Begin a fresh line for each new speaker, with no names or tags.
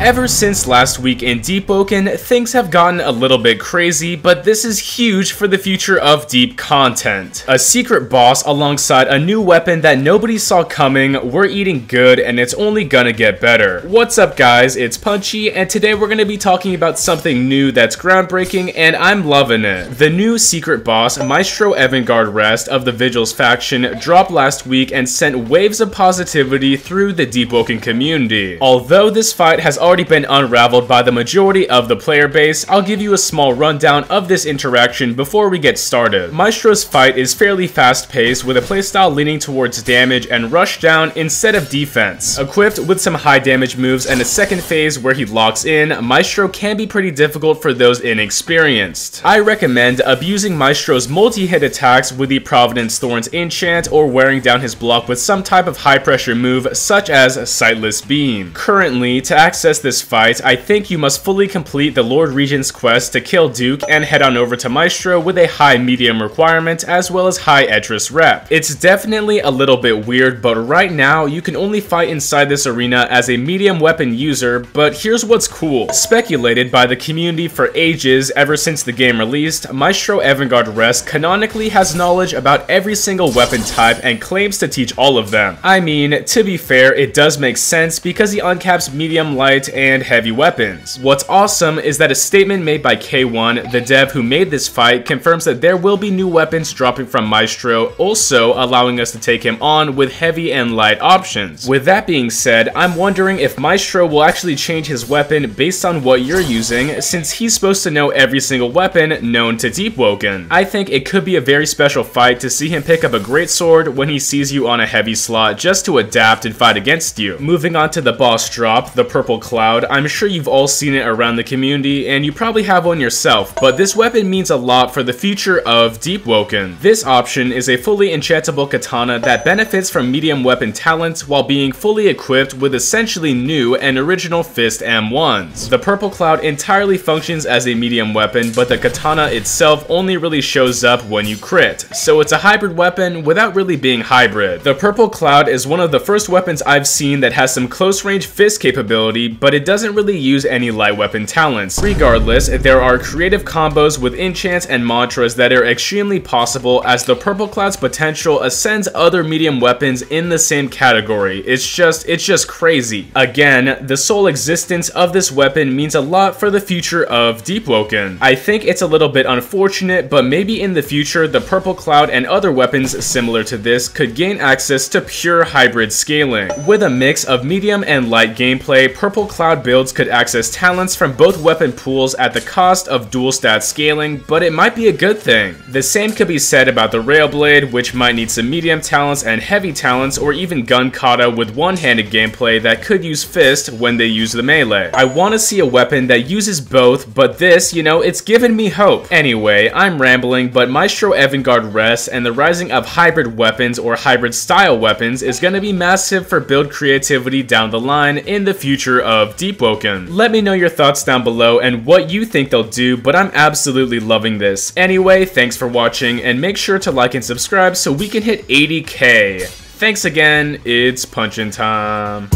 Ever since last week in Deepwoken, things have gotten a little bit crazy, but this is huge for the future of deep content. A secret boss alongside a new weapon that nobody saw coming, we're eating good and it's only gonna get better. What's up guys, it's Punchee, and today we're gonna be talking about something new that's groundbreaking and I'm loving it. The new secret boss, Maestro Evengarde Rest of the Vigils faction, dropped last week and sent waves of positivity through the Deepwoken community. Although this fight has already been unraveled by the majority of the player base, I'll give you a small rundown of this interaction before we get started. Maestro's fight is fairly fast paced with a playstyle leaning towards damage and rush down instead of defense. Equipped with some high damage moves and a second phase where he locks in, Maestro can be pretty difficult for those inexperienced. I recommend abusing Maestro's multi-hit attacks with the Providence Thorns enchant or wearing down his block with some type of high pressure move such as Sightless Beam. Currently, to access this fight, I think you must fully complete the Lord Regent's quest to kill Duke and head on over to Maestro with a high medium requirement as well as high Etris rep. It's definitely a little bit weird, but right now you can only fight inside this arena as a medium weapon user, but here's what's cool. Speculated by the community for ages ever since the game released, Maestro Evengarde Rest canonically has knowledge about every single weapon type and claims to teach all of them. I mean, to be fair, it does make sense because he uncaps medium light and heavy weapons. What's awesome is that a statement made by K1, the dev who made this fight, confirms that there will be new weapons dropping from Maestro, also allowing us to take him on with heavy and light options. With that being said, I'm wondering if Maestro will actually change his weapon based on what you're using, since he's supposed to know every single weapon known to Deepwoken. I think it could be a very special fight to see him pick up a great sword when he sees you on a heavy slot just to adapt and fight against you. Moving on to the boss drop, the Purple Cloud Cloud. I'm sure you've all seen it around the community, and you probably have one yourself, but this weapon means a lot for the future of Deepwoken. This option is a fully enchantable katana that benefits from medium weapon talents while being fully equipped with essentially new and original fist M1s. The Purple Cloud entirely functions as a medium weapon, but the katana itself only really shows up when you crit, so it's a hybrid weapon without really being hybrid. The Purple Cloud is one of the first weapons I've seen that has some close range fist capability, but but it doesn't really use any light weapon talents. Regardless, there are creative combos with enchants and mantras that are extremely possible as the Purple Cloud's potential ascends other medium weapons in the same category. It's just, it's just crazy. Again, the sole existence of this weapon means a lot for the future of Deepwoken. I think it's a little bit unfortunate, but maybe in the future, the Purple Cloud and other weapons similar to this could gain access to pure hybrid scaling. With a mix of medium and light gameplay, Purple Cloud builds could access talents from both weapon pools at the cost of dual stat scaling, but it might be a good thing. The same could be said about the Railblade, which might need some medium talents and heavy talents, or even Gun Kata with one-handed gameplay that could use Fist when they use the melee. I want to see a weapon that uses both, but this, you know, it's given me hope. Anyway, I'm rambling, but Maestro Evengarde Rest and the rising of hybrid weapons or hybrid style weapons is going to be massive for build creativity down the line in the future of of Deepwoken. Let me know your thoughts down below and what you think they'll do, but I'm absolutely loving this. Anyway, thanks for watching, and make sure to like and subscribe so we can hit 80k. Thanks again, it's punchin' time.